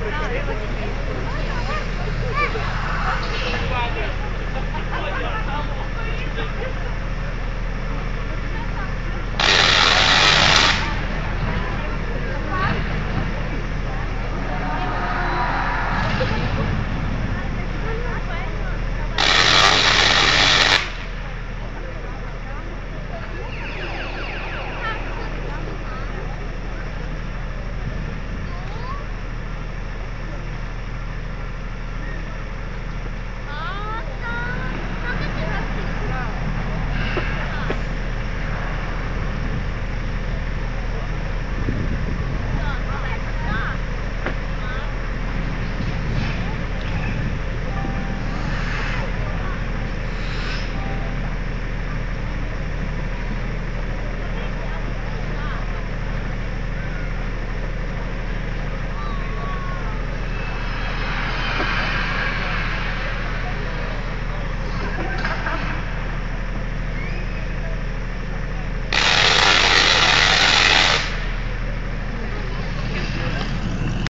Não,